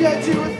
dia de.